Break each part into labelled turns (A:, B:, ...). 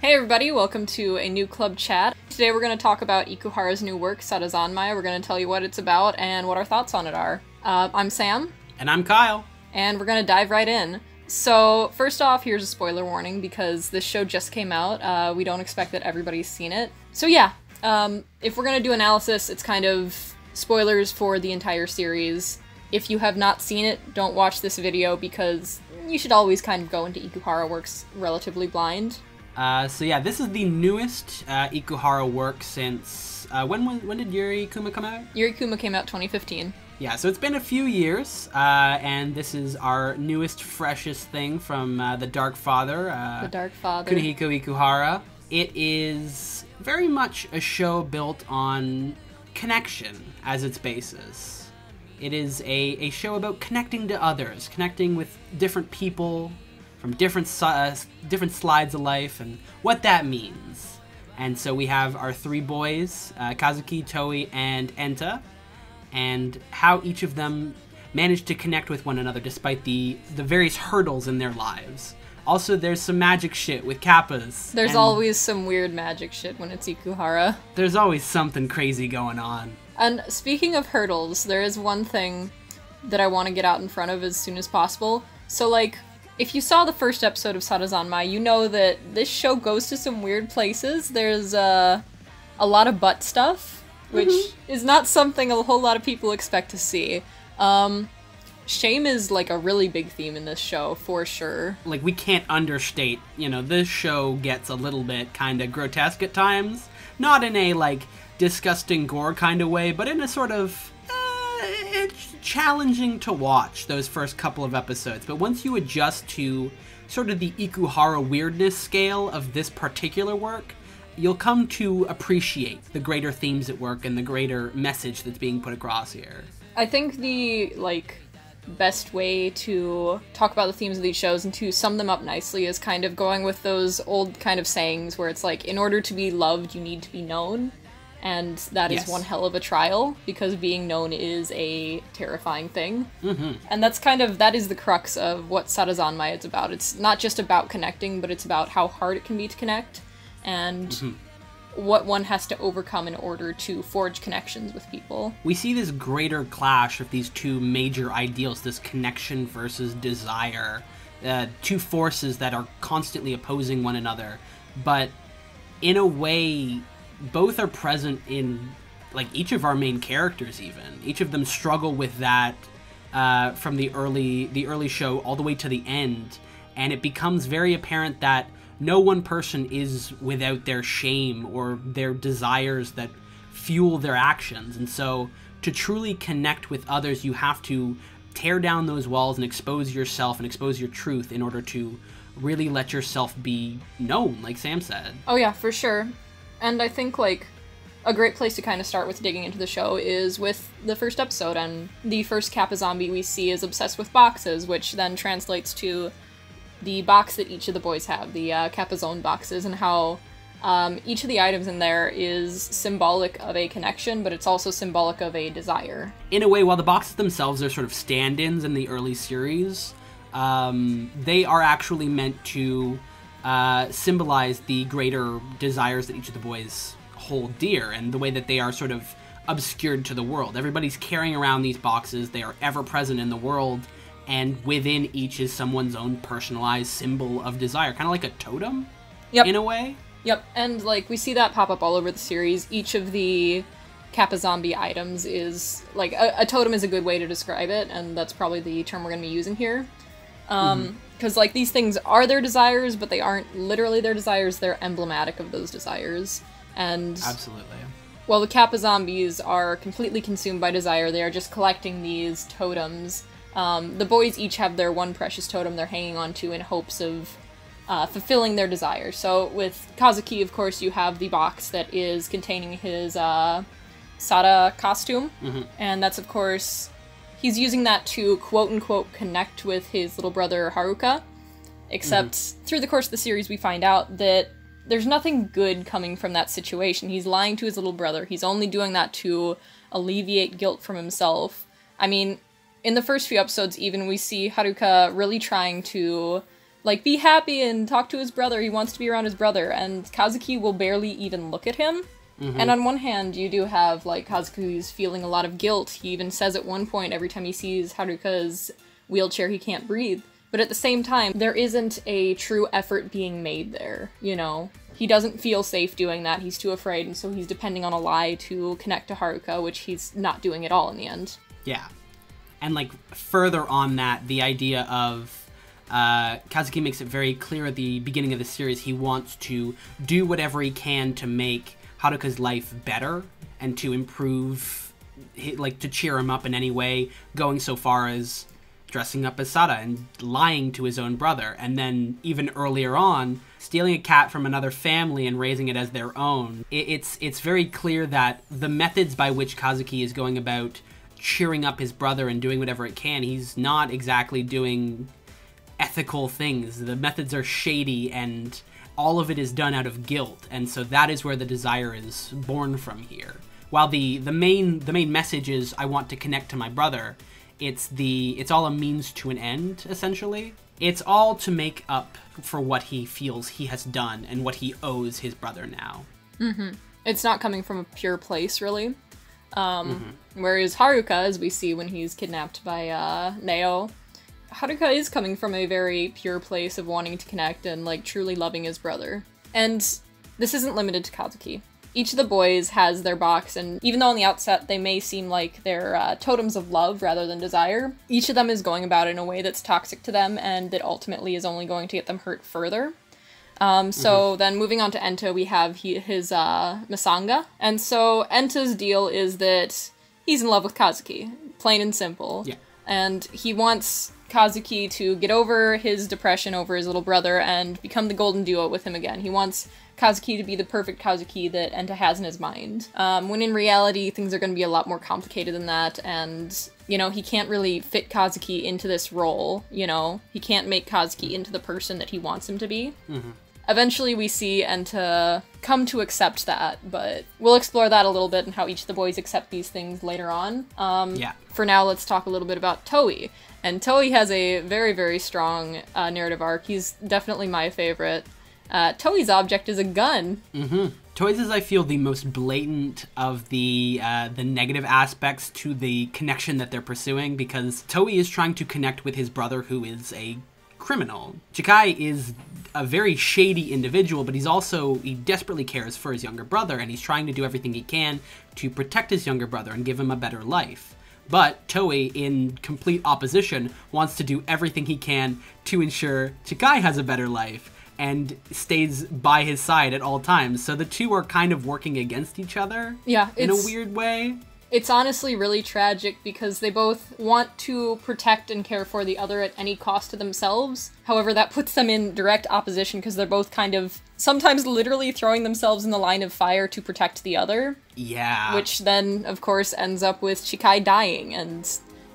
A: Hey everybody, welcome to a new club chat. Today we're going to talk about Ikuhara's new work, Sarazanmai. We're going to tell you what it's about and what our thoughts on it are. Uh, I'm Sam.
B: And I'm Kyle.
A: And we're going to dive right in. So, first off, here's a spoiler warning because this show just came out. Uh, we don't expect that everybody's seen it. So, yeah, um, if we're going to do analysis, it's kind of spoilers for the entire series. If you have not seen it, don't watch this video because you should always kind of go into Ikuhara works relatively blind.
B: Uh, so yeah, this is the newest uh, Ikuhara work since uh, when was when did Yuri Kuma come out?
A: Yuri Kuma came out 2015.
B: Yeah, so it's been a few years, uh, and this is our newest, freshest thing from uh, the Dark Father. Uh,
A: the Dark Father.
B: Kunihiko Ikuhara. It is very much a show built on connection as its basis. It is a, a show about connecting to others, connecting with different people, from different uh, different slides of life and what that means. And so we have our three boys, uh, Kazuki, Toi, and Enta, and how each of them managed to connect with one another despite the the various hurdles in their lives. Also, there's some magic shit with kappas.
A: There's always some weird magic shit when it's Ikuhara.
B: There's always something crazy going on.
A: And speaking of hurdles, there is one thing that I want to get out in front of as soon as possible. So, like, if you saw the first episode of Sarazanmai, you know that this show goes to some weird places. There's uh, a lot of butt stuff, which mm-hmm. is not something a whole lot of people expect to see. Um, shame is like a really big theme in this show, for sure.
B: Like, we can't understate, you know, this show gets a little bit kind of grotesque at times. Not in a, like, disgusting gore kind of way, but in a sort of it's challenging to watch those first couple of episodes, but once you adjust to sort of the Ikuhara weirdness scale of this particular work, you'll come to appreciate the greater themes at work and the greater message that's being put across here.
A: I think the like best way to talk about the themes of these shows and to sum them up nicely is kind of going with those old kind of sayings where it's like in order to be loved you need to be known and that is yes. one hell of a trial because being known is a terrifying thing.
B: Mm-hmm.
A: And that's kind of that is the crux of what Sarazanmai is about. It's not just about connecting, but it's about how hard it can be to connect and mm-hmm. what one has to overcome in order to forge connections with people.
B: We see this greater clash of these two major ideals, this connection versus desire, uh, two forces that are constantly opposing one another, but in a way both are present in like each of our main characters even. Each of them struggle with that uh, from the early the early show all the way to the end. And it becomes very apparent that no one person is without their shame or their desires that fuel their actions. And so to truly connect with others you have to tear down those walls and expose yourself and expose your truth in order to really let yourself be known like sam said.
A: Oh yeah for sure and I think like a great place to kind of start with digging into the show is with the first episode, and the first Kappa zombie we see is obsessed with boxes, which then translates to the box that each of the boys have, the uh, Kappa Zone boxes, and how um, each of the items in there is symbolic of a connection, but it's also symbolic of a desire.
B: In a way, while the boxes themselves are sort of stand ins in the early series, um, they are actually meant to uh, symbolize the greater desires that each of the boys hold dear and the way that they are sort of obscured to the world. Everybody's carrying around these boxes, they are ever present in the world, and within each is someone's own personalized symbol of desire, kind of like a totem
A: yep.
B: in a way.
A: Yep, and like we see that pop up all over the series. Each of the Kappa zombie items is like a, a totem is a good way to describe it, and that's probably the term we're going to be using here. Um, mm-hmm. because like these things are their desires but they aren't literally their desires they're emblematic of those desires. And
B: absolutely.
A: while the kappa zombies are completely consumed by desire they are just collecting these totems. Um, the boys each have their one precious totem they're hanging on to in hopes of uh, fulfilling their desire. So with kazuki of course you have the box that is containing his uh, Sara costume.
B: Mm-hmm.
A: and that's of course he's using that to quote unquote connect with his little brother Haruka. Except mm-hmm. through the course of the series, we find out that there's nothing good coming from that situation. He's lying to his little brother. He's only doing that to alleviate guilt from himself. I mean, in the first few episodes, even we see Haruka really trying to Like, be happy and talk to his brother. He wants to be around his brother. And Kazuki will barely even look at him. And on one hand, you do have, like, Kazuki's feeling a lot of guilt. He even says at one point, every time he sees Haruka's wheelchair, he can't breathe. But at the same time, there isn't a true effort being made there, you know? He doesn't feel safe doing that, he's too afraid, and so he's depending on a lie to connect to Haruka, which he's not doing at all in the end.
B: Yeah. And like further on that, the idea of uh, Kazuki makes it very clear at the beginning of the series he wants to do whatever he can to make Haruka's life better and to improve, like to cheer him up in any way, going so far as dressing up as Sara and lying to his own brother, and then even earlier on, stealing a cat from another family and raising it as their own. It's it's very clear that the methods by which Kazuki is going about cheering up his brother and doing whatever it can, he's not exactly doing ethical things. The methods are shady and all of it is done out of guilt, and so that is where the desire is born from here. While the the main the main message is I want to connect to my brother, it's the it's all a means to an end essentially. It's all to make up for what he feels he has done and what he owes his brother now.
A: It's not coming from a pure place, really. Um, Whereas Haruka, as we see when he's kidnapped by uh, Reo, Haruka is coming from a very pure place of wanting to connect and like truly loving his brother. And this isn't limited to Kazuki. Each of the boys has their box, and even though on the outset they may seem like they're uh, totems of love rather than desire, each of them is going about it in a way that's toxic to them and that ultimately is only going to get them hurt further. Um, so then moving on to Enta, we have he, his uh, misanga. And so Enta's deal is that he's in love with Kazuki, plain and simple.
B: Yeah.
A: And he wants Kazuki to get over his depression over his little brother and become the golden duo with him again. He wants Kazuki to be the perfect Kazuki that Enta has in his mind. Um, when in reality, things are going to be a lot more complicated than that, and you know, he can't really fit Kazuki into this role, you know? He can't make Kazuki into the person that he wants him to be. Eventually, we see Enta come to accept that, but we'll explore that a little bit and how each of the boys accept these things later on. Um,
B: Yeah.
A: For now, let's talk a little bit about Toi. And Toi has a very, very strong uh, narrative arc. He's definitely my favorite. Uh, Toi's object is a gun.
B: Mm-hmm. Toi's is, I feel, the most blatant of the uh, the negative aspects to the connection that they're pursuing because Toi is trying to connect with his brother, who is a criminal. Chikai is a very shady individual, but he's also he desperately cares for his younger brother, and he's trying to do everything he can to protect his younger brother and give him a better life. But Toi, in complete opposition, wants to do everything he can to ensure Chikai has a better life and stays by his side at all times. So the two are kind of working against each other
A: Yeah,
B: in a weird way.
A: It's honestly really tragic because they both want to protect and care for the other at any cost to themselves. However, that puts them in direct opposition because they're both kind of sometimes literally throwing themselves in the line of fire to protect the other,
B: Yeah.
A: which then, of course, ends up with Chikai dying and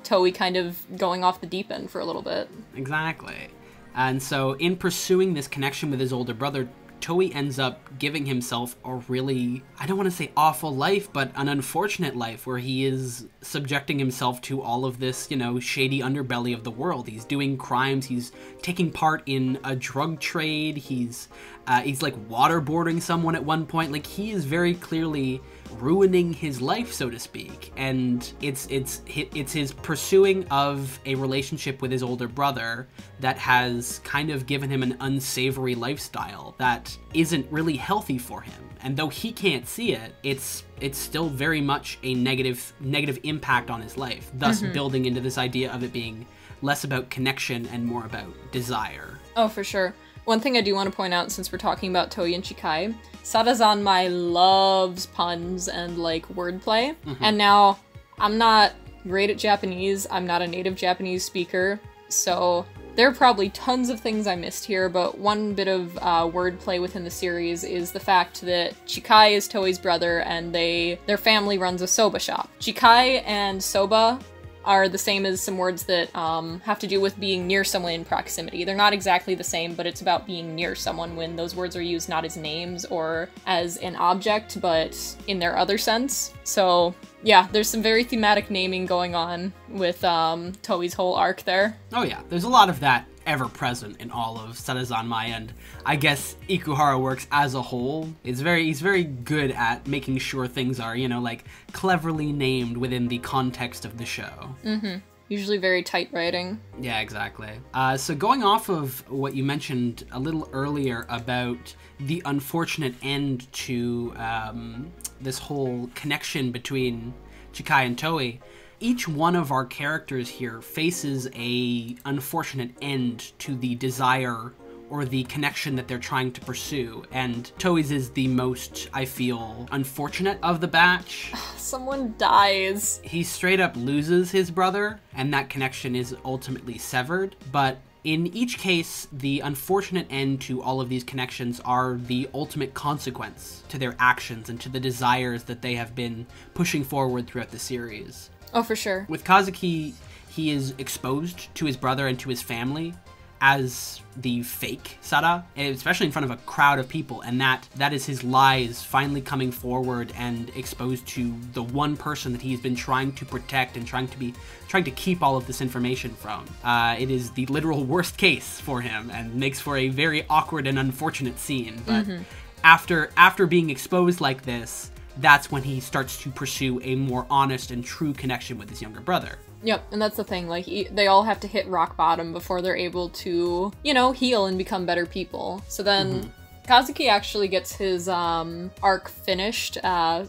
A: Toi kind of going off the deep end for a little bit.
B: Exactly. And so, in pursuing this connection with his older brother, Toi ends up giving himself a really, I don't want to say awful life, but an unfortunate life where he is subjecting himself to all of this, you know, shady underbelly of the world. He's doing crimes, he's taking part in a drug trade, he's uh, he's like waterboarding someone at one point. Like he is very clearly ruining his life, so to speak. And it's it's it's his pursuing of a relationship with his older brother that has kind of given him an unsavory lifestyle that isn't really healthy for him. And though he can't see it, it's it's still very much a negative negative impact on his life. Thus, building into this idea of it being less about connection and more about desire.
A: Oh, for sure. One thing I do want to point out since we're talking about Toi and Chikai, Sarazanmai loves puns and like wordplay. And now I'm not great at Japanese. I'm not a native Japanese speaker, so there are probably tons of things I missed here, but one bit of uh, wordplay within the series is the fact that Chikai is Toi's brother and they their family runs a soba shop. Chikai and soba are the same as some words that um, have to do with being near someone in proximity. They're not exactly the same, but it's about being near someone when those words are used not as names or as an object, but in their other sense. So, yeah, there's some very thematic naming going on with um, Toi's whole arc there.
B: Oh yeah, there's a lot of that ever present in all of Sarazanmai, and I guess Ikuhara works as a whole. It's very he's very good at making sure things are you know like cleverly named within the context of the show.
A: Mm-hmm. Usually very tight writing.
B: Yeah, exactly. Uh, so going off of what you mentioned a little earlier about the unfortunate end to um, this whole connection between Chikai and Toi, each one of our characters here faces a unfortunate end to the desire or the connection that they're trying to pursue. And Toi's is the most, I feel, unfortunate of the batch.
A: Someone dies.
B: He straight up loses his brother, and that connection is ultimately severed. But in each case, the unfortunate end to all of these connections are the ultimate consequence to their actions and to the desires that they have been pushing forward throughout the series.
A: Oh, for sure.
B: With Kazuki, he is exposed to his brother and to his family as the fake Sara, especially in front of a crowd of people, and that that is his lies finally coming forward and exposed to the one person that he's been trying to protect and trying to be trying to keep all of this information from. Uh, it is the literal worst case for him and makes for a very awkward and unfortunate scene. But mm-hmm. after after being exposed like this, that's when he starts to pursue a more honest and true connection with his younger brother.
A: Yep, and that's the thing. Like, they all have to hit rock bottom before they're able to, you know, heal and become better people. So then mm-hmm. Kazuki actually gets his um, arc finished, uh,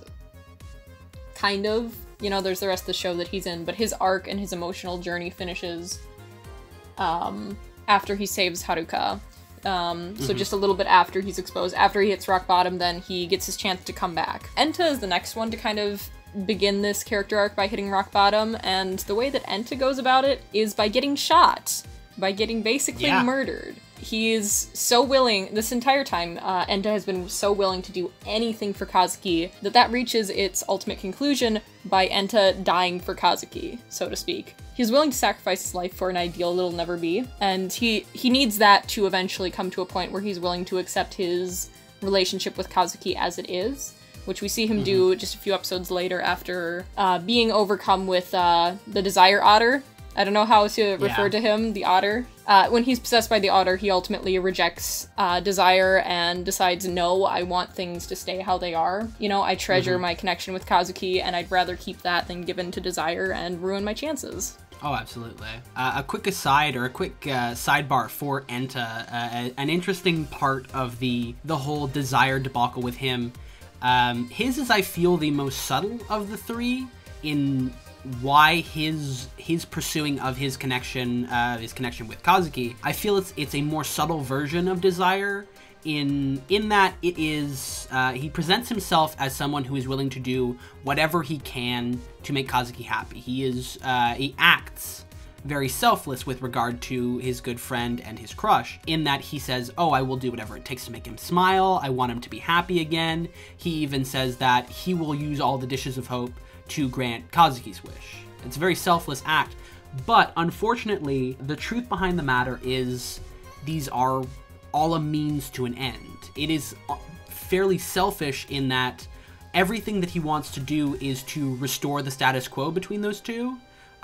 A: kind of. You know, there's the rest of the show that he's in, but his arc and his emotional journey finishes um, after he saves Haruka. Um, mm-hmm. So just a little bit after he's exposed, after he hits rock bottom, then he gets his chance to come back. Enta is the next one to kind of begin this character arc by hitting rock bottom, and the way that Enta goes about it is by getting shot, by getting basically yeah. murdered. He is so willing this entire time. Uh, Enta has been so willing to do anything for Kazuki that that reaches its ultimate conclusion by Enta dying for Kazuki, so to speak. He's willing to sacrifice his life for an ideal that'll never be, and he he needs that to eventually come to a point where he's willing to accept his relationship with Kazuki as it is which we see him mm-hmm. do just a few episodes later after uh, being overcome with uh, the Desire Otter. I don't know how to refer yeah. to him, the Otter. Uh, when he's possessed by the Otter, he ultimately rejects uh, Desire and decides, no, I want things to stay how they are. You know, I treasure mm-hmm. my connection with Kazuki, and I'd rather keep that than give in to Desire and ruin my chances.
B: Oh, absolutely. Uh, a quick aside or a quick uh, sidebar for Enta. Uh, an interesting part of the the whole desire debacle with him um, his is, I feel, the most subtle of the three in why his his pursuing of his connection, uh, his connection with Kazuki. I feel it's it's a more subtle version of desire. In in that it is, uh, he presents himself as someone who is willing to do whatever he can to make Kazuki happy. He is uh, he acts very selfless with regard to his good friend and his crush, in that he says, Oh, I will do whatever it takes to make him smile. I want him to be happy again. He even says that he will use all the dishes of hope to grant Kazuki's wish. It's a very selfless act. But unfortunately, the truth behind the matter is these are all a means to an end. It is uh, fairly selfish in that everything that he wants to do is to restore the status quo between those two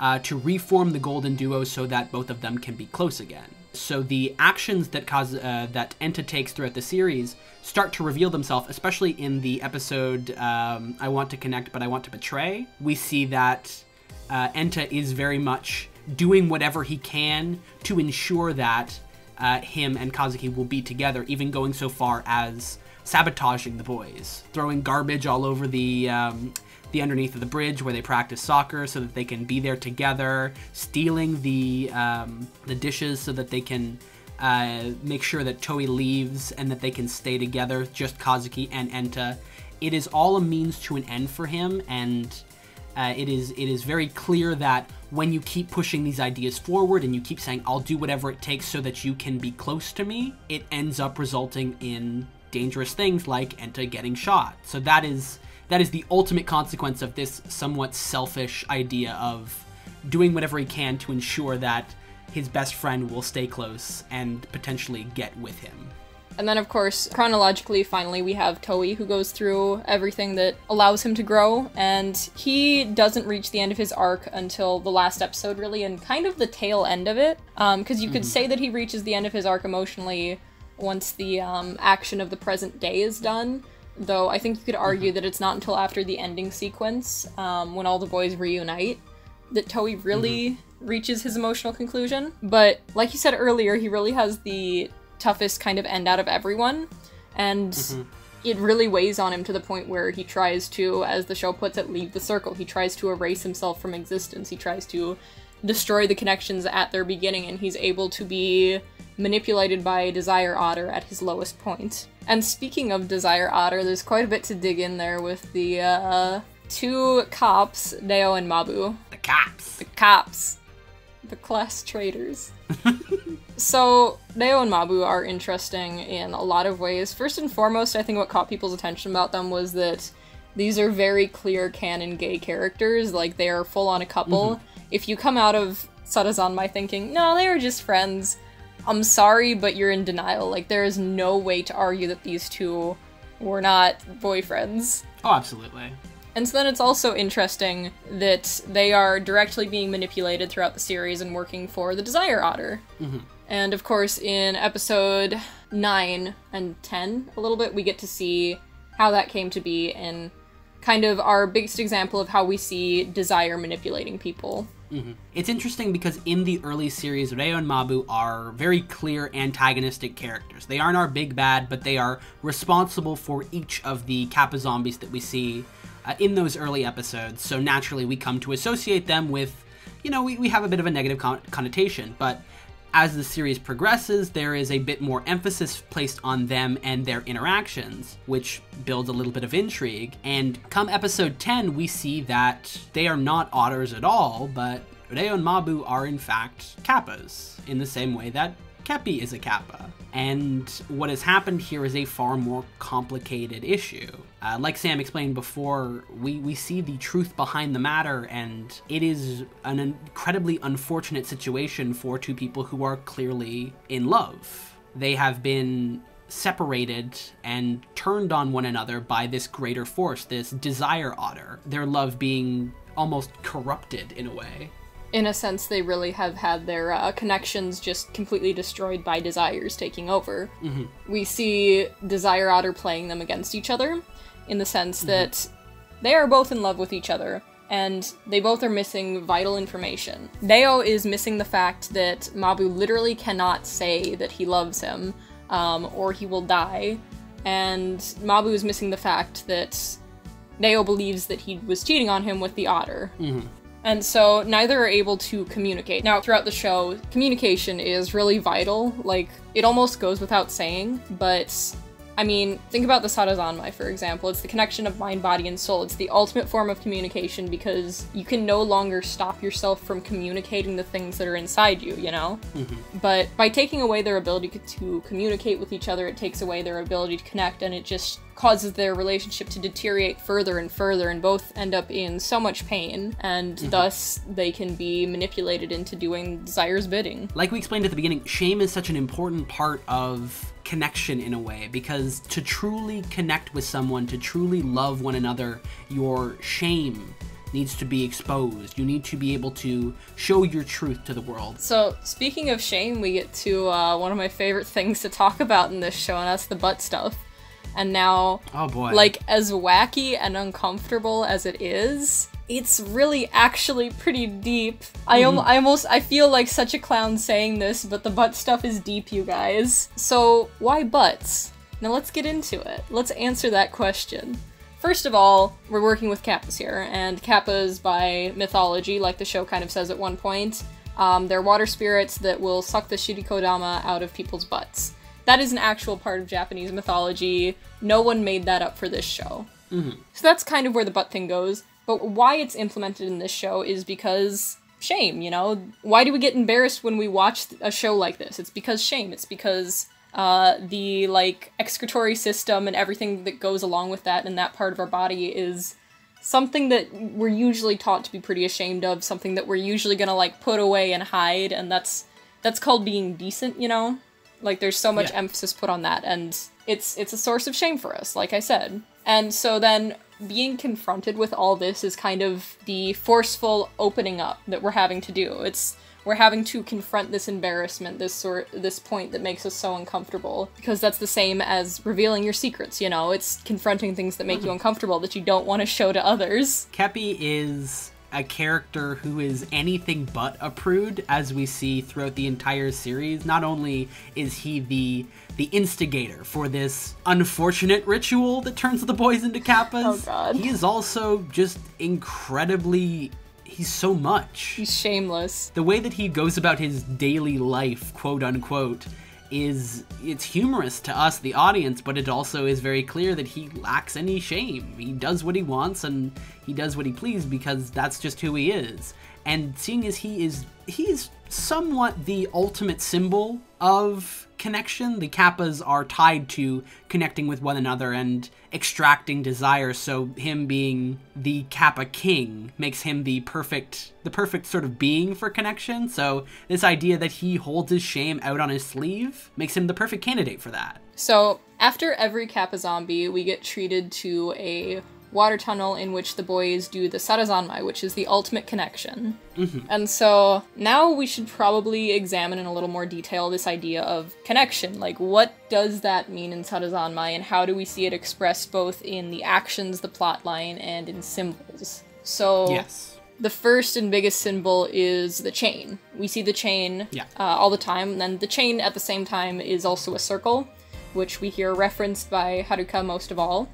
B: uh, to reform the Golden Duo so that both of them can be close again. So the actions that cause uh, that Enta takes throughout the series start to reveal themselves, especially in the episode um, "I Want to Connect, but I Want to Betray." We see that uh, Enta is very much doing whatever he can to ensure that uh, him and Kazuki will be together, even going so far as sabotaging the boys, throwing garbage all over the um, the underneath of the bridge where they practice soccer so that they can be there together, stealing the um, the dishes so that they can uh, make sure that Toi leaves and that they can stay together, just Kazuki and Enta. It is all a means to an end for him, and uh, it is it is very clear that when you keep pushing these ideas forward and you keep saying I'll do whatever it takes so that you can be close to me, it ends up resulting in dangerous things like Enta getting shot. So that is that is the ultimate consequence of this somewhat selfish idea of doing whatever he can to ensure that his best friend will stay close and potentially get with him.
A: And then, of course, chronologically, finally, we have Toi who goes through everything that allows him to grow, and he doesn't reach the end of his arc until the last episode, really, and kind of the tail end of it. Because um, you could mm-hmm. say that he reaches the end of his arc emotionally once the um, action of the present day is done. Though I think you could argue mm-hmm. that it's not until after the ending sequence, um, when all the boys reunite, that Toi really mm-hmm. reaches his emotional conclusion. But like you said earlier, he really has the toughest kind of end out of everyone. And mm-hmm. it really weighs on him to the point where he tries to, as the show puts it, leave the circle. He tries to erase himself from existence. He tries to destroy the connections at their beginning, and he's able to be manipulated by Desire Otter at his lowest point. And speaking of Desire Otter, there's quite a bit to dig in there with the uh, two cops, Reo and Mabu.
B: The cops.
A: The cops. The class traitors. so, Reo and Mabu are interesting in a lot of ways. First and foremost, I think what caught people's attention about them was that these are very clear canon gay characters. Like, they are full on a couple. Mm-hmm. If you come out of Sarazanmai thinking, no, they were just friends, I'm sorry, but you're in denial. Like, there is no way to argue that these two were not boyfriends.
B: Oh, absolutely.
A: And so then it's also interesting that they are directly being manipulated throughout the series and working for the Desire Otter. Mm-hmm. And of course, in episode 9 and 10, a little bit, we get to see how that came to be and kind of our biggest example of how we see desire manipulating people.
B: Mm-hmm. It's interesting because in the early series, Reo and Mabu are very clear antagonistic characters. They aren't our big bad, but they are responsible for each of the Kappa zombies that we see uh, in those early episodes. So naturally, we come to associate them with, you know, we, we have a bit of a negative con- connotation. But as the series progresses, there is a bit more emphasis placed on them and their interactions, which builds a little bit of intrigue. And come episode 10, we see that they are not otters at all, but Reo and Mabu are in fact kappas, in the same way that Keppi is a kappa. And what has happened here is a far more complicated issue. Uh, like Sam explained before, we, we see the truth behind the matter, and it is an incredibly unfortunate situation for two people who are clearly in love. They have been separated and turned on one another by this greater force, this desire otter, their love being almost corrupted in a way
A: in a sense, they really have had their uh, connections just completely destroyed by desires taking over. Mm-hmm. We see Desire Otter playing them against each other, in the sense mm-hmm. that they are both in love with each other, and they both are missing vital information. Reo is missing the fact that Mabu literally cannot say that he loves him, um, or he will die, and Mabu is missing the fact that Reo believes that he was cheating on him with the otter. Mm-hmm. And so neither are able to communicate. Now, throughout the show, communication is really vital. Like, it almost goes without saying, but I mean, think about the Sarazanmai, for example. It's the connection of mind, body, and soul. It's the ultimate form of communication because you can no longer stop yourself from communicating the things that are inside you, you know? Mm-hmm. But by taking away their ability to communicate with each other, it takes away their ability to connect, and it just causes their relationship to deteriorate further and further, and both end up in so much pain, and mm-hmm. thus they can be manipulated into doing desire's bidding.
B: Like we explained at the beginning, shame is such an important part of connection in a way because to truly connect with someone, to truly love one another, your shame needs to be exposed. You need to be able to show your truth to the world.
A: So, speaking of shame, we get to uh, one of my favorite things to talk about in this show, and that's the butt stuff. And now,
B: oh boy,
A: like as wacky and uncomfortable as it is, it's really actually pretty deep. Mm. I, am- I almost I feel like such a clown saying this, but the butt stuff is deep, you guys. So why butts? Now let's get into it. Let's answer that question. First of all, we're working with kappas here, and kappas by mythology, like the show kind of says at one point, um, they're water spirits that will suck the shirikodama out of people's butts. That is an actual part of Japanese mythology. No one made that up for this show. Mm-hmm. So that's kind of where the butt thing goes. But why it's implemented in this show is because shame, you know? Why do we get embarrassed when we watch a show like this? It's because shame. It's because uh, the like excretory system and everything that goes along with that and that part of our body is something that we're usually taught to be pretty ashamed of, something that we're usually gonna like put away and hide, and that's that's called being decent, you know? Like there's so much
B: Yeah.
A: emphasis put on that and it's it's a source of shame for us, like I said. And so then being confronted with all this is kind of the forceful opening up that we're having to do. It's we're having to confront this embarrassment, this sort this point that makes us so uncomfortable because that's the same as revealing your secrets, you know. It's confronting things that make you hmm. uncomfortable that you don't want to show to others.
B: Keppi is a character who is anything but a prude, as we see throughout the entire series. Not only is he the the instigator for this unfortunate ritual that turns the boys into kappas,
A: Oh,
B: he is also just incredibly. He's so much.
A: He's shameless.
B: the way that he goes about his daily life, quote unquote, is it's humorous to us, the audience, but it also is very clear that he lacks any shame. He does what he wants and he does what he pleases because that's just who he is. And seeing as he is he is somewhat the ultimate symbol of connection. The kappas are tied to connecting with one another and extracting desire, so him being the kappa king makes him the perfect the perfect sort of being for connection. So this idea that he holds his shame out on his sleeve makes him the perfect candidate for that.
A: So, after every Kappa zombie, we get treated to a water tunnel in which the boys do the Sarazanmai, which is the ultimate connection. And so, now we should probably examine in a little more detail this idea of connection. Like, what does that mean in Sarazanmai, and how do we see it expressed both in the actions, the plot line, and in symbols? So,
B: Yes.
A: the first and biggest symbol is the chain. We see the chain
B: Yeah.
A: uh, all the time, and then the chain at the same time is also a circle, which we hear referenced by Haruka most of all.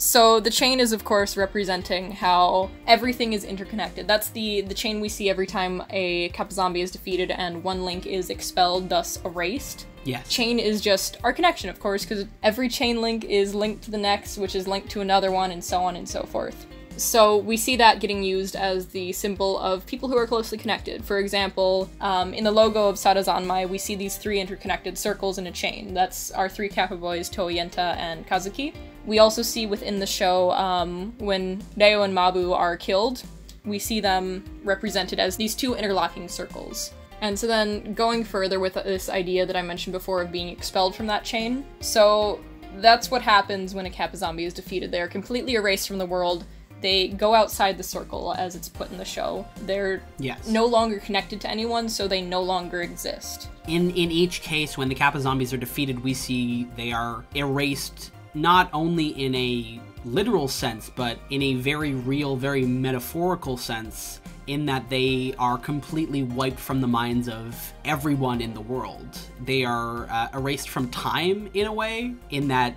A: So the chain is of course representing how everything is interconnected. That's the the chain we see every time a Kappa zombie is defeated and one link is expelled, thus erased.
B: Yes.
A: Chain is just our connection, of course, because every chain link is linked to the next, which is linked to another one, and so on and so forth. So we see that getting used as the symbol of people who are closely connected. For example, um, in the logo of Sarazanmai, we see these three interconnected circles in a chain. That's our three Kappa boys, Toi, Enta and Kazuki. We also see within the show um, when Reo and Mabu are killed, we see them represented as these two interlocking circles. And so then going further with this idea that I mentioned before of being expelled from that chain. So that's what happens when a Kappa zombie is defeated. They are completely erased from the world. They go outside the circle, as it's put in the show. They're
B: Yes.
A: no longer connected to anyone, so they no longer exist.
B: In in each case, when the Kappa zombies are defeated, we see they are erased not only in a literal sense, but in a very real, very metaphorical sense, in that they are completely wiped from the minds of everyone in the world. They are uh, erased from time in a way, in that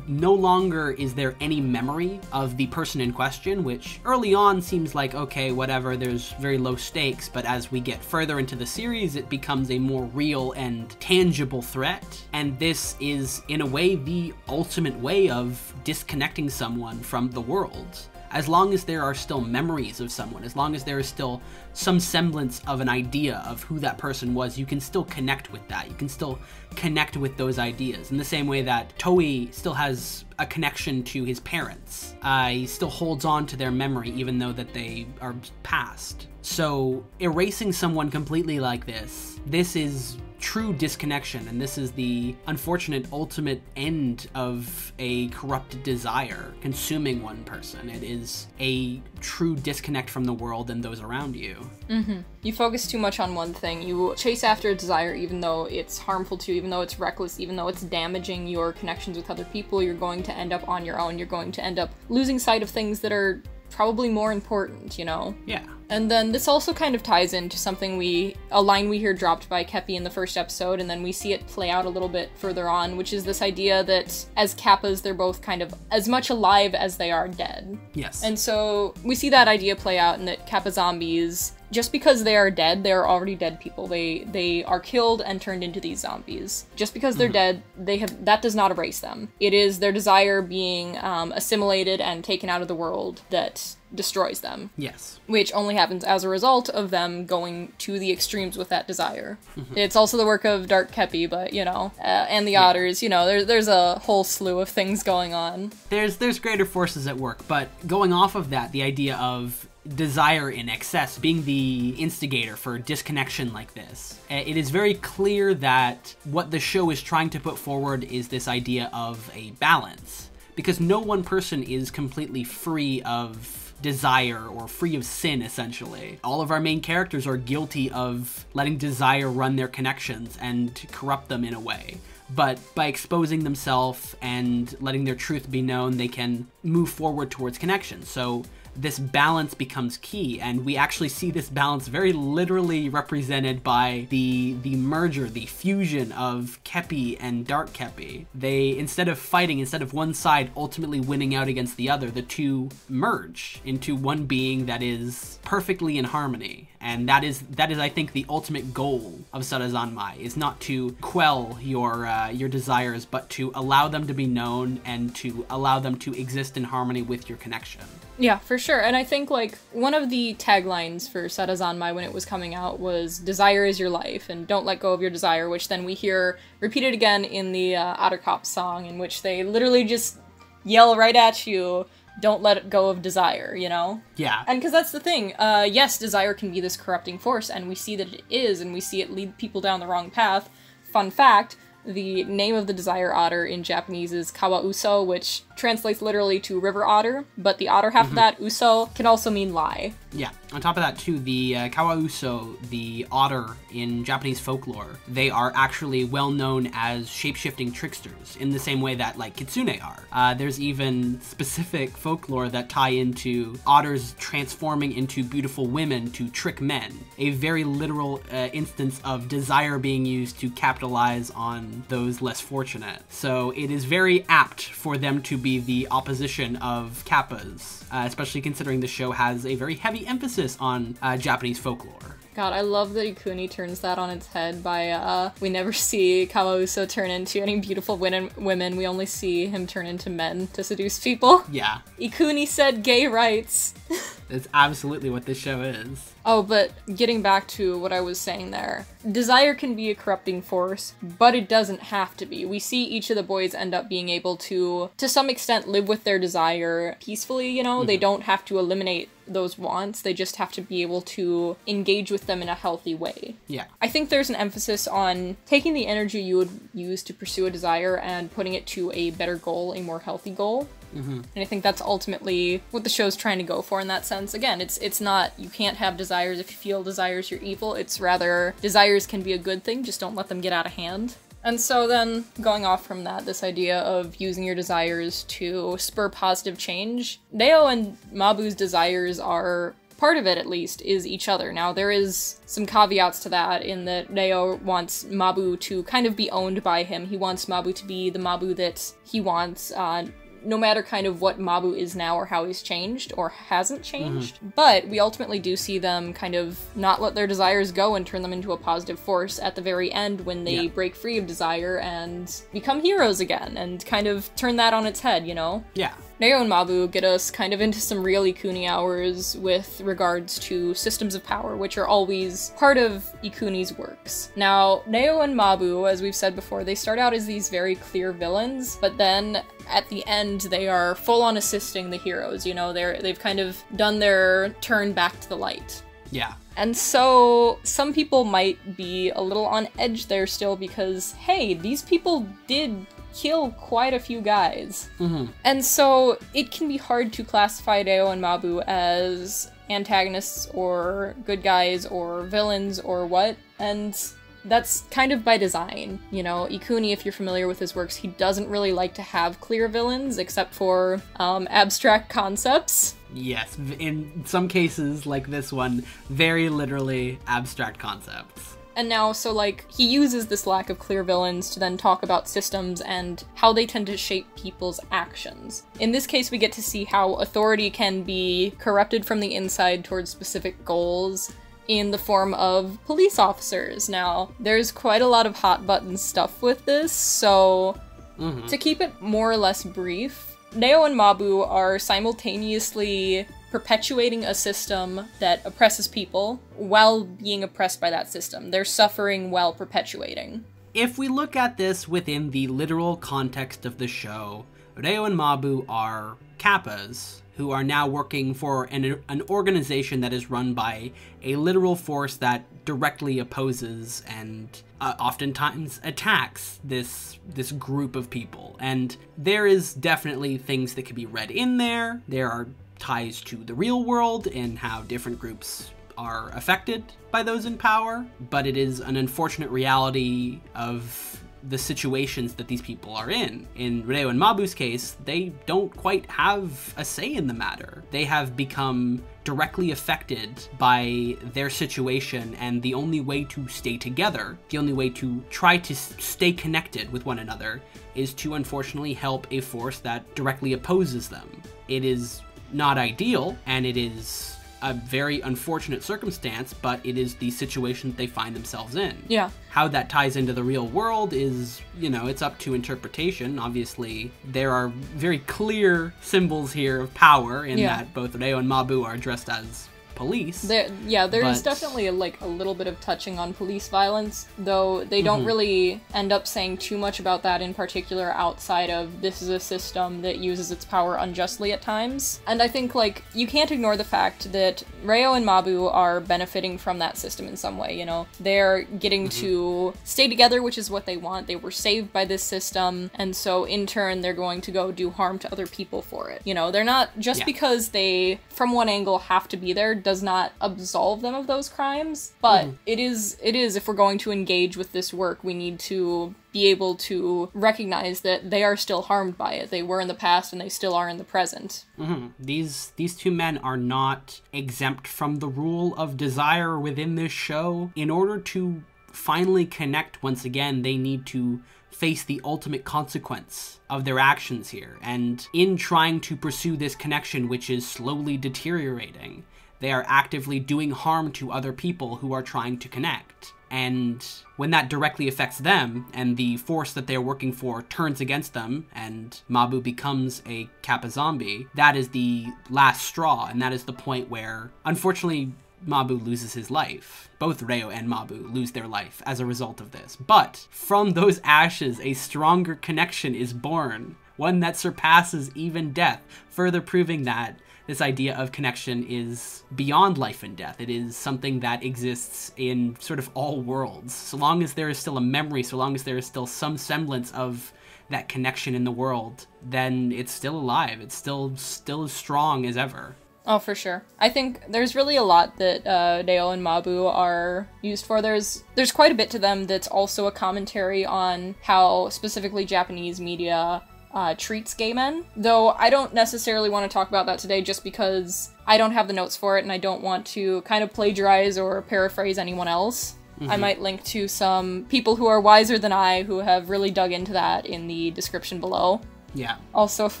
B: no longer is there any memory of the person in question, which early on seems like, okay, whatever, there's very low stakes, but as we get further into the series, it becomes a more real and tangible threat. And this is, in a way, the ultimate way of disconnecting someone from the world. As long as there are still memories of someone, as long as there is still some semblance of an idea of who that person was, you can still connect with that. You can still connect with those ideas. In the same way that Toi still has a connection to his parents. Uh, he still holds on to their memory even though that they are past. So erasing someone completely like this, this is true disconnection, and this is the unfortunate ultimate end of a corrupt desire consuming one person. It is a true disconnect from the world and those around you. Mm-hmm.
A: You focus too much on one thing. You chase after a desire even though it's harmful to you, even though it's reckless, even though it's damaging your connections with other people. You're going to end up on your own. You're going to end up losing sight of things that are probably more important, you know?
B: Yeah.
A: And then this also kind of ties into something we a line we hear dropped by Keppi in the first episode, and then we see it play out a little bit further on, which is this idea that as Kappas, they're both kind of as much alive as they are dead.
B: Yes.
A: And so we see that idea play out in that Kappa zombies, just because they are dead, they are already dead people. They they are killed and turned into these zombies. Just because they're dead, they have that does not erase them. It is their desire being um, assimilated and taken out of the world that destroys them
B: yes.
A: which only happens as a result of them going to the extremes with that desire. It's also the work of Dark Keppi, but you know, uh, and the Otters. You know, there, there's a whole slew of things going on.
B: there's there's greater forces at work but going off of that the idea of desire in excess being the instigator for disconnection like this. Uh, It is very clear that what the show is trying to put forward is this idea of a balance. Because no one person is completely free of desire or free of sin, essentially. All of our main characters are guilty of letting desire run their connections and corrupt them in a way but by exposing themselves and letting their truth be known, they can move forward towards connection. So this balance becomes key, and we actually see this balance very literally represented by the the merger, the fusion of Keppi and Dark Keppi. They instead of fighting, instead of one side ultimately winning out against the other, the two merge into one being that is perfectly in harmony. And that is that is I think the ultimate goal of Sarazanmai is not to quell your uh, your desires, but to allow them to be known and to allow them to exist in harmony with your connection.
A: Yeah, for sure. And I think like one of the taglines for Sarazanmai when it was coming out was "Desire is your life" and "Don't let go of your desire," which then we hear repeated again in the uh, Otter Cop song, in which they literally just yell right at you, "Don't let go of desire," you know.
B: Yeah.
A: And because that's the thing, uh, yes, desire can be this corrupting force, and we see that it is, and we see it lead people down the wrong path. Fun fact the name of the desire otter in Japanese is Kawauso, which translates literally to river otter, but the otter half of that, uso, can also mean lie.
B: Yeah. On top of that, too, the uh, Kawauso, the otter in Japanese folklore, they are actually well known as shape-shifting tricksters in the same way that like kitsune are. Uh, there's even specific folklore that tie into otters transforming into beautiful women to trick men. A very literal uh, instance of desire being used to capitalize on those less fortunate. So it is very apt for them to be the opposition of kappas, uh, especially considering the show has a very heavy emphasis on uh, Japanese folklore.
A: God, I love that Ikuni turns that on its head by, uh, we never see Kawauso turn into any beautiful women, women, we only see him turn into men to seduce people.
B: Yeah,
A: Ikuni said gay rights.
B: that's absolutely what this show is.
A: Oh, but getting back to what I was saying there, desire can be a corrupting force, but it doesn't have to be. We see each of the boys end up being able to, to some extent, live with their desire peacefully, you know? They don't have to eliminate those wants, they just have to be able to engage with them in a healthy way.
B: Yeah.
A: I think there's an emphasis on taking the energy you would use to pursue a desire and putting it to a better goal, a more healthy goal. Mm-hmm. And I think that's ultimately what the show's trying to go for in that sense. Again, it's it's not you can't have desires if you feel desires you're evil. It's rather desires can be a good thing, just don't let them get out of hand. And so then going off from that, this idea of using your desires to spur positive change, Reo and Mabu's desires are part of it at least is each other. Now there is some caveats to that in that Reo wants Mabu to kind of be owned by him. He wants Mabu to be the Mabu that he wants. Uh, no matter kind of what Mabu is now or how he's changed or hasn't changed. But we ultimately do see them kind of not let their desires go and turn them into a positive force at the very end when they
B: Yeah.
A: break free of desire and become heroes again and kind of turn that on its head, you know?
B: Yeah.
A: Reo and Mabu get us kind of into some really Ikuni hours with regards to systems of power, which are always part of Ikuni's works. Now, Reo and Mabu, as we've said before, they start out as these very clear villains, but then at the end they are full on assisting the heroes. You know, they're they've kind of done their turn back to the light.
B: Yeah.
A: And so some people might be a little on edge there still because, hey, these people did kill quite a few guys.
B: Mhm.
A: And so it can be hard to classify Reo and Mabu as antagonists or good guys or villains or what. And that's kind of by design. You know, Ikuni, if you're familiar with his works, he doesn't really like to have clear villains except for um, abstract concepts.
B: Yes. In some cases, like this one, very literally abstract concepts.
A: And now, so like, he uses this lack of clear villains to then talk about systems and how they tend to shape people's actions. In this case, we get to see how authority can be corrupted from the inside towards specific goals in the form of police officers. Now, there's quite a lot of hot button stuff with this, so
B: Mhm.
A: to keep it more or less brief, Reo and Mabu are simultaneously perpetuating a system that oppresses people while being oppressed by that system. They're suffering while perpetuating.
B: if we look at this within the literal context of the show, Reo and Mabu are kappas who are now working for an, an organization that is run by a literal force that directly opposes and uh, oftentimes attacks this this group of people. And there is definitely things that can be read in there. There are ties to the real world and how different groups are affected by those in power but it is an unfortunate reality of the situations that these people are in. In Reo and Mabu's case, they don't quite have a say in the matter. They have become directly affected by their situation, and the only way to stay together, the only way to try to stay connected with one another, is to unfortunately help a force that directly opposes them. It is not ideal, and it is a very unfortunate circumstance, but it is the situation that they find themselves in.
A: Yeah.
B: How that ties into the real world is, you know, it's up to interpretation. Obviously, there are very clear symbols here of power in
A: Yeah.
B: that both Reo and Mabu are dressed as police.
A: There, yeah, there is
B: But-
A: definitely like a little bit of touching on police violence, though they don't
B: Mm-hmm.
A: really end up saying too much about that in particular outside of this is a system that uses its power unjustly at times. And I think like you can't ignore the fact that Reo and Mabu are benefiting from that system in some way, you know. They're getting
B: Mm-hmm.
A: to stay together, which is what they want. They were saved by this system, and so in turn they're going to go do harm to other people for it. You know, they're not just
B: Yeah.
A: because they from one angle have to be there does not absolve them of those crimes but mm-hmm. it is it is if we're going to engage with this work we need to be able to recognize that they are still harmed by it they were in the past and they still are in the present mm-hmm.
B: These these two men are not exempt from the rule of desire within this show. In order to finally connect once again, they need to face the ultimate consequence of their actions here. And in trying to pursue this connection which is slowly deteriorating, they are actively doing harm to other people who are trying to connect. And when that directly affects them and the force that they're working for turns against them and Mabu becomes a Kappa zombie, that is the last straw. And that is the point where, unfortunately, Mabu loses his life. Both Reo and Mabu lose their life as a result of this. But from those ashes, a stronger connection is born, one that surpasses even death, further proving that this idea of connection is beyond life and death. It is something that exists in sort of all worlds. So long as there is still a memory, so long as there is still some semblance of that connection in the world, then it's still alive. It's still still as strong as ever.
A: Oh, for sure. I think there's really a lot that uh, and Mabu are used for. There's there's quite a bit to them that's also a commentary on how specifically Japanese media uh, treats gay men. Though I don't necessarily want to talk about that today, just because I don't have the notes for it, and I don't want to kind of plagiarize or paraphrase anyone else. I might link to some people who are wiser than I who have really dug into that in the description below.
B: Yeah.
A: Also, if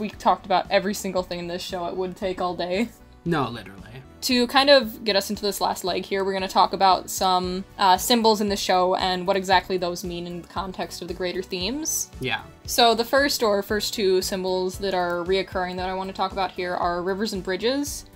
A: we talked about every single thing in this show, it would take all day
B: No, literally.
A: To kind of get us into this last leg here, we're going to talk about some uh, symbols in the show and what exactly those mean in the context of the greater themes.
B: Yeah.
A: So, the first or first two symbols that are reoccurring that I want to talk about here are rivers and bridges.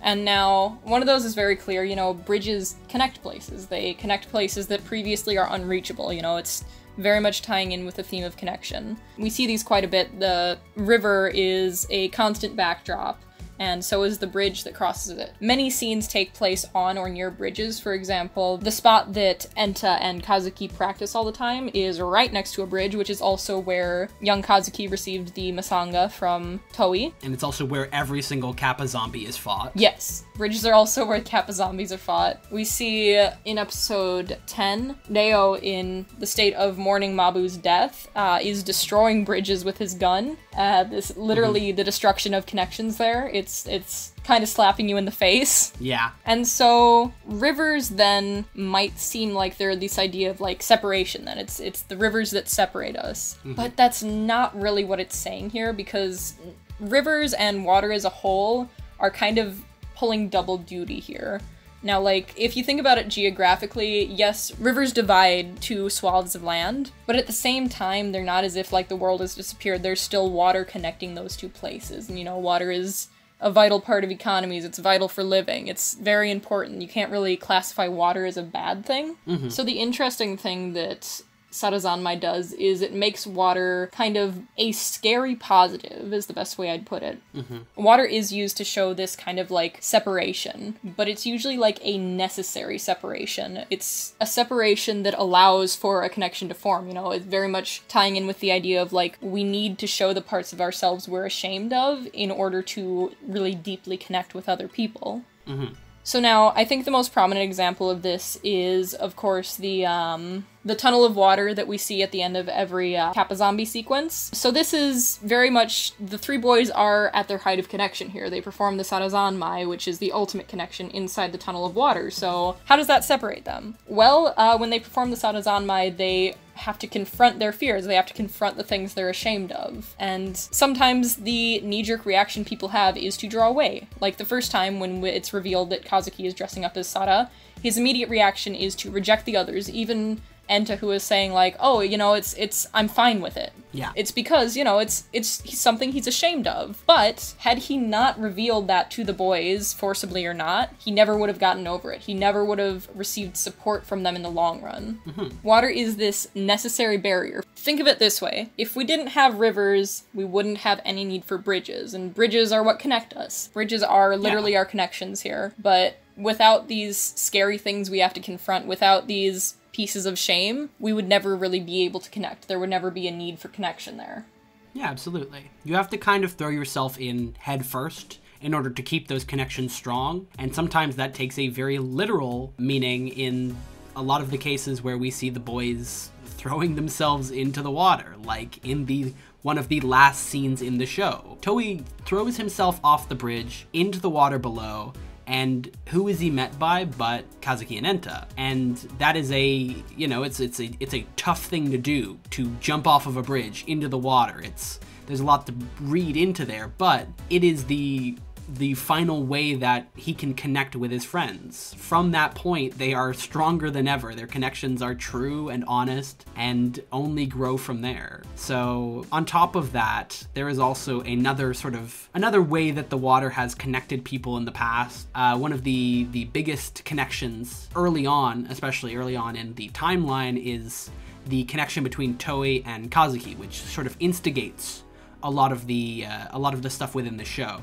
A: And now, one of those is very clear. You know, bridges connect places, they connect places that previously are unreachable. You know, it's very much tying in with the theme of connection. We see these quite a bit. The river is a constant backdrop and so is the bridge that crosses it. Many scenes take place on or near bridges. For example, the spot that Enta and Kazuki practice all the time is right next to a bridge, which is also where young Kazuki received the misanga from Toi.
B: And it's also where every single Kappa zombie is fought.
A: Yes, bridges are also where Kappa zombies are fought. We see in episode 10, Reo, in the state of mourning Mabu's death, uh, is destroying bridges with his gun. Uh, this literally the destruction of connections there. It's it's kind of slapping you in the face.
B: Yeah.
A: And so rivers then might seem like they're this idea of like separation then it's it's the rivers that separate us. Mm-hmm. But that's not really what it's saying here because rivers and water as a whole are kind of pulling double duty here. Now, like, if you think about it geographically, yes, rivers divide two swaths of land, but at the same time, they're not as if, like, the world has disappeared. There's still water connecting those two places. And, you know, water is a vital part of economies. It's vital for living. It's very important. You can't really classify water as a bad thing. Mm-hmm. So the interesting thing that Sarazanmai does is it makes water kind of a scary positive, is the best way I'd put it. Mm-hmm. Water is used to show this kind of like separation, but it's usually like a necessary separation. It's a separation that allows for a connection to form, you know, it's very much tying in with the idea of like we need to show the parts of ourselves we're ashamed of in order to really deeply connect with other people. Mm-hmm. So now, I think the most prominent example of this is, of course, the um, the tunnel of water that we see at the end of every uh, Kappa Zombie sequence. So this is very much the three boys are at their height of connection here. They perform the Sarazanmai, which is the ultimate connection inside the tunnel of water. So how does that separate them? Well, uh, when they perform the Sarazanmai, they have to confront their fears. They have to confront the things they're ashamed of. And sometimes the knee jerk reaction people have is to draw away. Like the first time when it's revealed that Kazuki is dressing up as Sara, his immediate reaction is to reject the others, even Enta who is saying like, "Oh, you know, it's it's I'm fine with it."
B: Yeah.
A: It's because, you know, it's it's something he's ashamed of. But had he not revealed that to the boys forcibly or not, he never would have gotten over it. He never would have received support from them in the long run. Mm-hmm. Water is this necessary barrier. Think of it this way. If we didn't have rivers, we wouldn't have any need for bridges, and bridges are what connect us. Bridges are literally our connections here. But without these scary things we have to confront, without these pieces of shame, we would never really be able to connect. There would never be a need for connection there.
B: Yeah, absolutely. You have to kind of throw yourself in head first in order to keep those connections strong, and sometimes that takes a very literal meaning in a lot of the cases where we see the boys throwing themselves into the water, like in the one of the last scenes in the show. Toi throws himself off the bridge into the water below and who is he met by but Kazuki and Enta? And that is a you know it's it's a it's a tough thing to do to jump off of a bridge into the water. It's there's a lot to read into there, but it is the the final way that he can connect with his friends. From that point, they are stronger than ever. Their connections are true and honest and only grow from there. So, on top of that, there is also another sort of another way that the water has connected people in the past. Uh, one of the the biggest connections early on, especially early on in the timeline, is the connection between Toi and Kazuki, which sort of instigates a lot of the uh, a lot of the stuff within the show.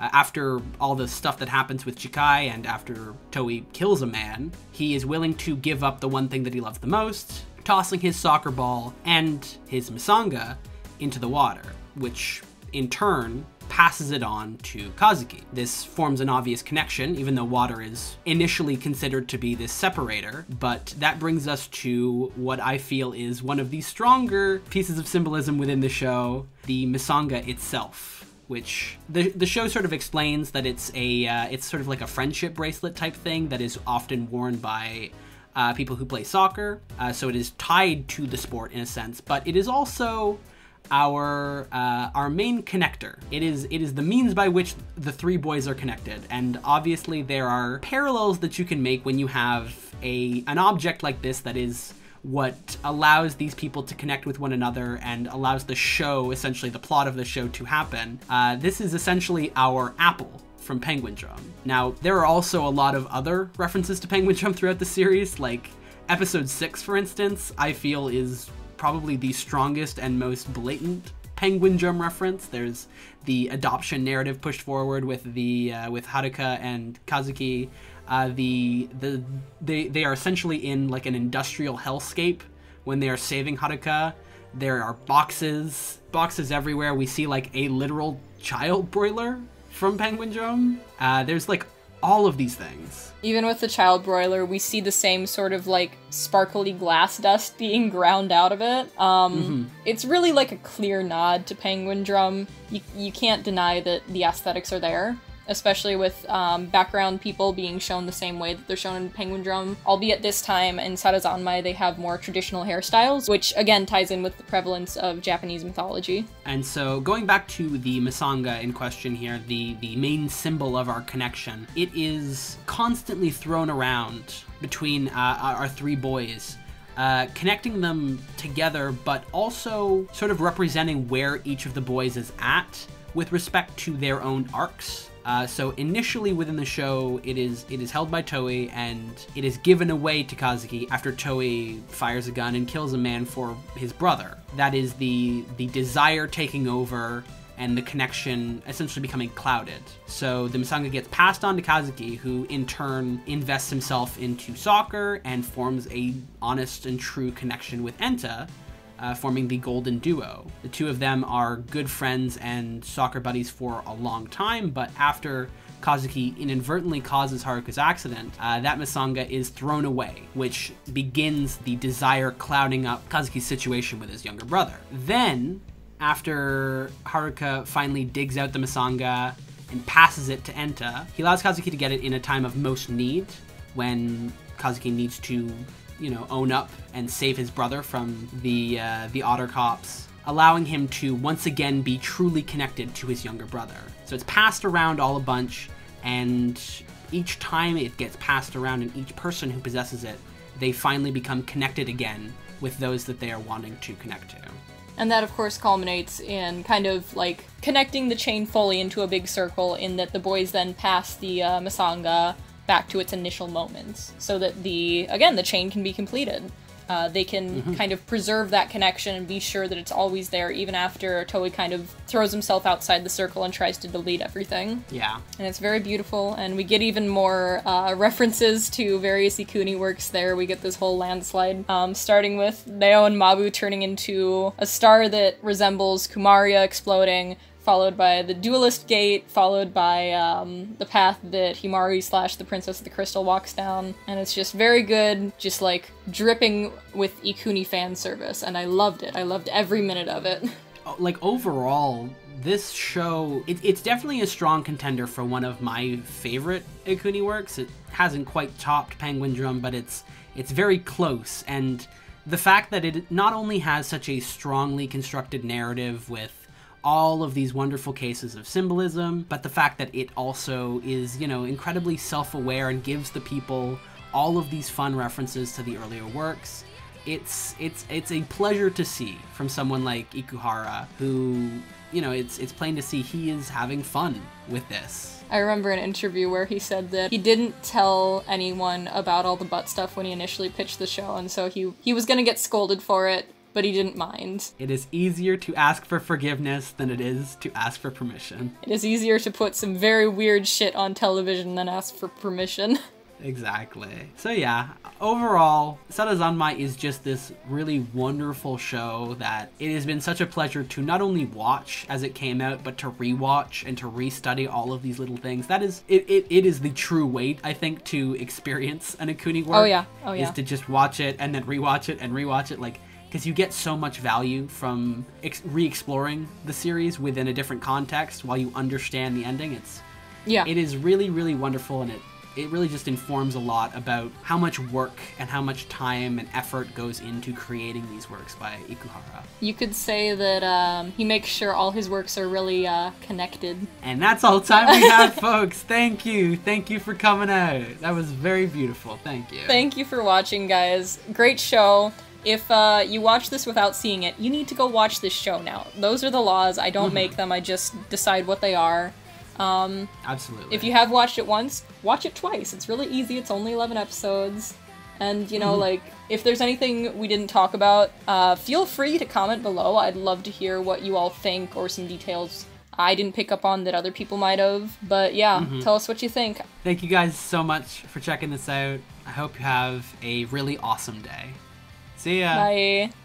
B: After all the stuff that happens with Chikai and after Toi kills a man, he is willing to give up the one thing that he loves the most, tossing his soccer ball and his misanga into the water, which in turn passes it on to Kazuki. This forms an obvious connection, even though water is initially considered to be this separator, but that brings us to what I feel is one of the stronger pieces of symbolism within the show, the misanga itself which the the show sort of explains that it's a uh, it's sort of like a friendship bracelet type thing that is often worn by uh, people who play soccer. Uh, so it is tied to the sport in a sense, but it is also our uh, our main connector. It is it is the means by which the three boys are connected, and obviously there are parallels that you can make when you have a an object like this that is what allows these people to connect with one another and allows the show, essentially the plot of the show, to happen. Uh, this is essentially our apple from Penguin Drum. Now, there are also a lot of other references to Penguin Drum throughout the series, like episode 6, for instance, I feel is probably the strongest and most blatant Penguin Drum reference. There's the adoption narrative pushed forward with the uh, with Haruka and Kazuki. Uh, the the they they are essentially in like an industrial hellscape when they are saving Haruka. There are boxes, boxes everywhere. We see like a literal child broiler from Penguin Drum. Uh, there's like all of these things.
A: Even with the child broiler, we see the same sort of like sparkly glass dust being ground out of it. Um, It's really like a clear nod to Penguin Drum. You, you can't deny that the aesthetics are there. Especially with um, background people being shown the same way that they're shown in Penguin Drum. Albeit this time in Sarazanmai they have more traditional hairstyles, which again ties in with the prevalence of Japanese mythology.
B: And so, going back to the Misanga in question here, the, the main symbol of our connection, it is constantly thrown around between uh, our three boys. Uh, connecting them together, but also sort of representing where each of the boys is at with respect to their own arcs. Uh, so initially within the show, it is it is held by Toi and it is given away to Kazuki after Toi fires a gun and kills a man for his brother. That is the the desire taking over and the connection essentially becoming clouded. So the misanga gets passed on to Kazuki, who in turn invests himself into soccer and forms a honest and true connection with Enta, uh, forming the Golden Duo. The two of them are good friends and soccer buddies for a long time, but after Kazuki inadvertently causes Haruka's accident, uh, that misanga is thrown away, which begins the desire clouding up Kazuki's situation with his younger brother. Then, after Haruka finally digs out the misanga and passes it to Enta, he allows Kazuki to get it in a time of most need, when Kazuki needs to, you know, own up and save his brother from the uh, the otter cops, allowing him to once again be truly connected to his younger brother. So it's passed around all a bunch, and each time it gets passed around, and each person who possesses it, they finally become connected again with those that they are wanting to connect to.
A: And that, of course, culminates in kind of like connecting the chain fully into a big circle, in that the boys then pass the uh, misanga back to its initial moments, so that the again the chain can be completed. Uh, they can kind of preserve that connection and be sure that it's always there, even after Toi kind of throws himself outside the circle and tries to delete everything.
B: Yeah.
A: And it's very beautiful, and we get even more uh, references to various Ikuni works there. We get this whole landslide, um, starting with Reo and Mabu turning into a star that resembles Kumaria exploding, followed by the Duelist Gate, followed by um, the path that Himari slash the Princess of the Crystal walks down. And it's just very good, just like dripping with Ikuni fan service, and I loved it. I loved every minute of it.
B: like overall this show it, it's definitely a strong contender for one of my favorite ikuni works it hasn't quite topped penguin drum but it's it's very close and the fact that it not only has such a strongly constructed narrative with all of these wonderful cases of symbolism but the fact that it also is you know incredibly self-aware and gives the people all of these fun references to the earlier works it's it's it's a pleasure to see from someone like Ikuhara who you know it's it's plain to see he is having fun with this.
A: I remember an interview where he said that he didn't tell anyone about all the butt stuff when he initially pitched the show, and so he he was gonna get scolded for it, but he didn't mind.
B: It is easier to ask for forgiveness than it is to ask for permission.
A: It is easier to put some very weird shit on television than ask for permission.
B: Exactly. So yeah, overall, Sarazanmai is just this really wonderful show that it has been such a pleasure to not only watch as it came out, but to rewatch and to restudy all of these little things. That is, it, it, it is the true weight, I think, to experience an Ikuni work.
A: Oh, yeah. Oh, yeah.
B: Is to just watch it and then rewatch it and rewatch it. Like, because you get so much value from ex- re-exploring the series within a different context while you understand the ending. It's
A: yeah.
B: it is really really wonderful and it it really just informs a lot about how much work and how much time and effort goes into creating these works by Ikuhara.
A: You could say that um, he makes sure all his works are really uh, connected.
B: And that's all the time we have, folks. Thank you. Thank you for coming out. That was very beautiful. Thank you.
A: Thank you for watching, guys. Great show. If uh, you watch this without seeing it, you need to go watch this show now. Those are the laws. I don't make them, I just decide what they are. Um,
B: Absolutely.
A: if you have watched it once, watch it twice. It's really easy. It's only 11 episodes. And, you know, like, if there's anything we didn't talk about, uh, feel free to comment below. I'd love to hear what you all think or some details I didn't pick up on that other people might have. But yeah, tell us what you think.
B: Thank you guys so much for checking this out. I hope you have a really awesome day. See ya.
A: Bye.